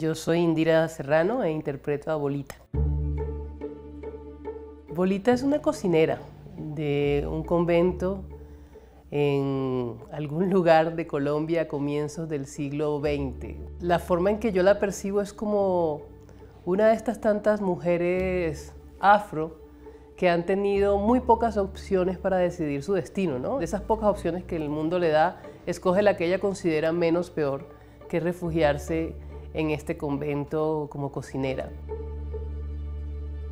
Yo soy Indira Serrano e interpreto a Bolita. Bolita es una cocinera de un convento en algún lugar de Colombia a comienzos del siglo XX. La forma en que yo la percibo es como una de estas tantas mujeres afro que han tenido muy pocas opciones para decidir su destino, ¿no? De esas pocas opciones que el mundo le da, escoge la que ella considera menos peor que refugiarse en este convento como cocinera.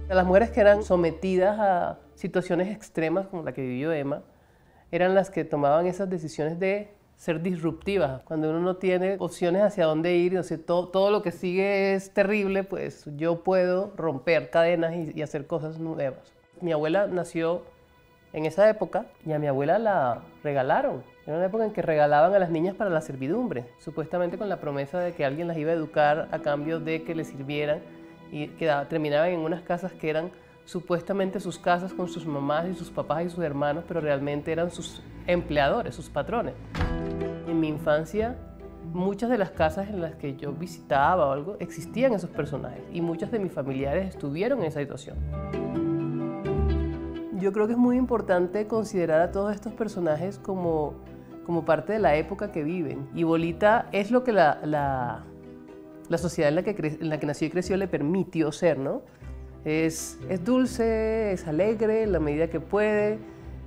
Las mujeres que eran sometidas a situaciones extremas como la que vivió Emma, eran las que tomaban esas decisiones de ser disruptivas. Cuando uno no tiene opciones hacia dónde ir, o sea, todo, todo, lo que sigue es terrible, pues yo puedo romper cadenas y, y hacer cosas nuevas. Mi abuela nació en esa época y a mi abuela la regalaron. Era una época en que regalaban a las niñas para la servidumbre, supuestamente con la promesa de que alguien las iba a educar a cambio de que les sirvieran y que terminaban en unas casas que eran supuestamente sus casas con sus mamás y sus papás y sus hermanos, pero realmente eran sus empleadores, sus patrones. En mi infancia, muchas de las casas en las que yo visitaba o algo, existían esos personajes y muchos de mis familiares estuvieron en esa situación. Yo creo que es muy importante considerar a todos estos personajes como, como parte de la época que viven. Y Bolita es lo que la, la, la sociedad en la, que en la que nació y creció le permitió ser, ¿no? Es, es dulce, es alegre en la medida que puede,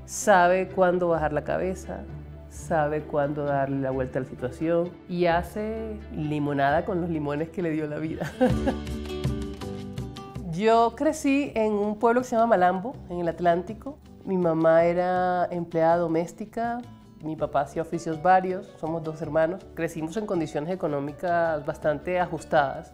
sabe cuándo bajar la cabeza, sabe cuándo darle la vuelta a la situación y hace limonada con los limones que le dio la vida. Yo crecí en un pueblo que se llama Malambo, en el Atlántico. Mi mamá era empleada doméstica, mi papá hacía oficios varios, somos dos hermanos. Crecimos en condiciones económicas bastante ajustadas.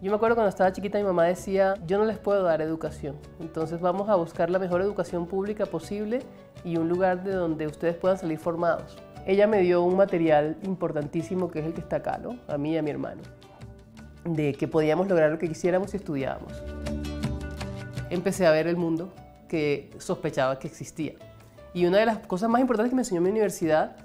Yo me acuerdo cuando estaba chiquita mi mamá decía, yo no les puedo dar educación, entonces vamos a buscar la mejor educación pública posible y un lugar de donde ustedes puedan salir formados. Ella me dio un material importantísimo que es el que está acá, ¿no? A mí y a mi hermano, de que podíamos lograr lo que quisiéramos si estudiábamos empecé a ver el mundo que sospechaba que existía. Y una de las cosas más importantes que me enseñó mi universidad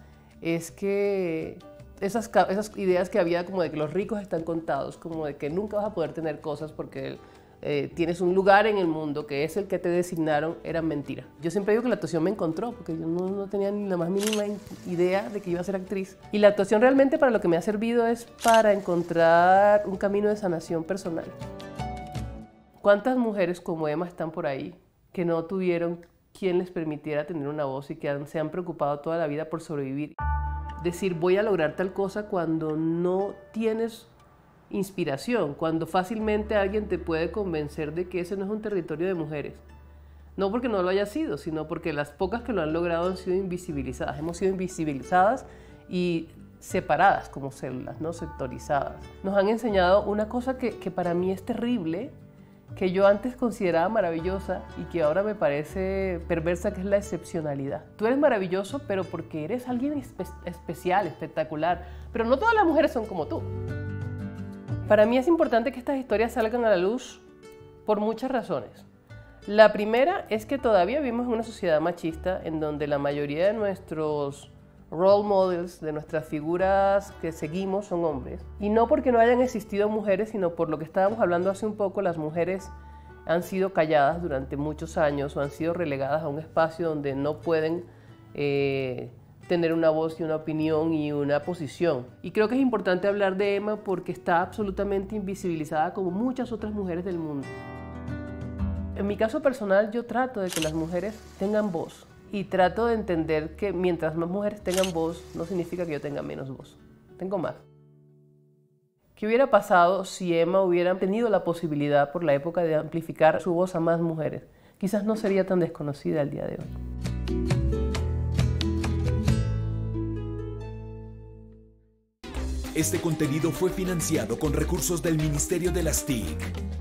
es que esas, esas ideas que había como de que los ricos están contados, como de que nunca vas a poder tener cosas porque eh, tienes un lugar en el mundo que es el que te designaron, eran mentiras. Yo siempre digo que la actuación me encontró, porque yo no, no, tenía ni la más mínima idea de que iba a ser actriz. Y la actuación realmente para lo que me ha servido es para encontrar un camino de sanación personal. ¿Cuántas mujeres como Emma están por ahí que no tuvieron quien les permitiera tener una voz y que se han preocupado toda la vida por sobrevivir? Decir voy a lograr tal cosa cuando no tienes inspiración, cuando fácilmente alguien te puede convencer de que ese no es un territorio de mujeres. No porque no lo haya sido, sino porque las pocas que lo han logrado han sido invisibilizadas. Hemos sido invisibilizadas y separadas como células, no sectorizadas. Nos han enseñado una cosa que, para mí es terrible, que yo antes consideraba maravillosa y que ahora me parece perversa, que es la excepcionalidad. Tú eres maravilloso, pero porque eres alguien especial, espectacular, pero no todas las mujeres son como tú. Para mí es importante que estas historias salgan a la luz por muchas razones. La primera es que todavía vivimos en una sociedad machista en donde la mayoría de nuestros role models, de nuestras figuras que seguimos son hombres. Y no porque no hayan existido mujeres, sino por lo que estábamos hablando hace un poco, las mujeres han sido calladas durante muchos años o han sido relegadas a un espacio donde no pueden eh, tener una voz y una opinión y una posición. Y creo que es importante hablar de Emma porque está absolutamente invisibilizada como muchas otras mujeres del mundo. En mi caso personal yo trato de que las mujeres tengan voz, y trato de entender que mientras más mujeres tengan voz, no significa que yo tenga menos voz. Tengo más. ¿Qué hubiera pasado si Emma hubiera tenido la posibilidad por la época de amplificar su voz a más mujeres? Quizás no sería tan desconocida el día de hoy. Este contenido fue financiado con recursos del Ministerio de las TIC.